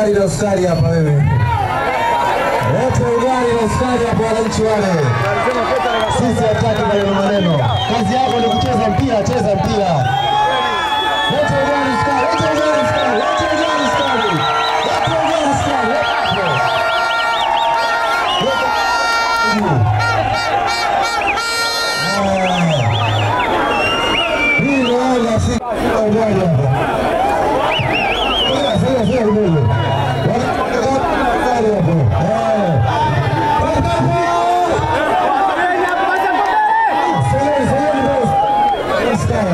ugali na sukari hapa wewe. Lete ugali na sukari hapa wananchi wale. Sisi hataki maneno maneno. Kazi yako ni kucheza mpira, cheza mpira.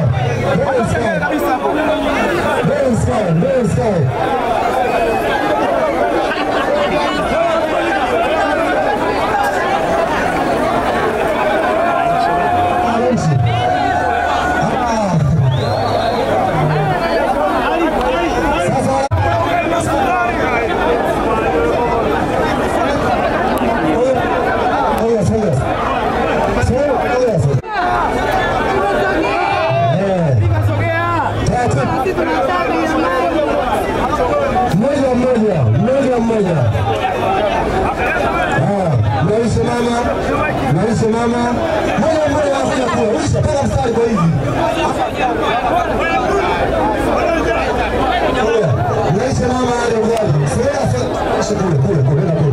Mbele mama. Mmoja mmoja anakuja kule. Ulisha paka mstari kwa hivi. Oiga, mnaisha mama ndio ugali. Sogea sasa kule kule kule na kule.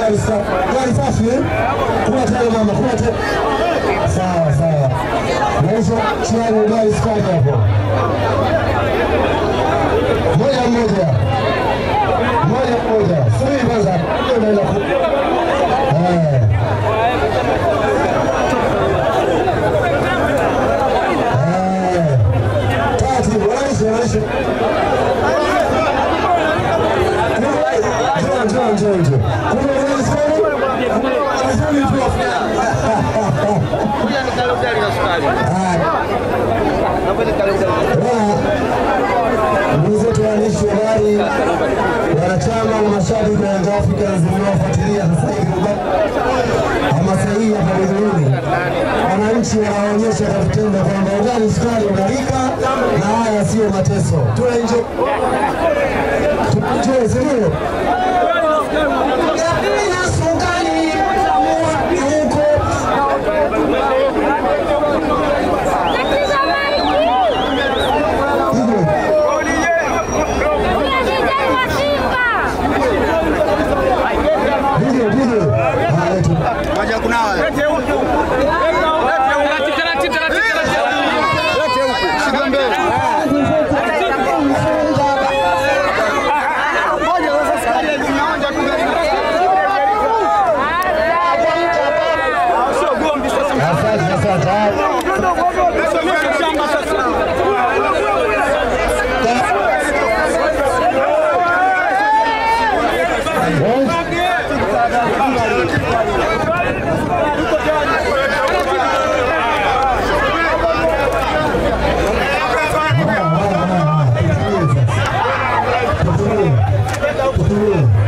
Gari safi gari safi eh? Kuna tayari mama, kuna tayari. Sawa sawa. Mwisho chiani gari safi hapo. Moja moja. Moja moja. Ndugu zetu waandishi wa habari, wanachama na mashabiki wa Young Africans mnaofuatilia sasa hivi hamasa hii hapa Buguruni, wananchi wanaonyesha kwa vitendo kwamba ugali sukari unalika na haya sio mateso. Tule nje, tule Cool.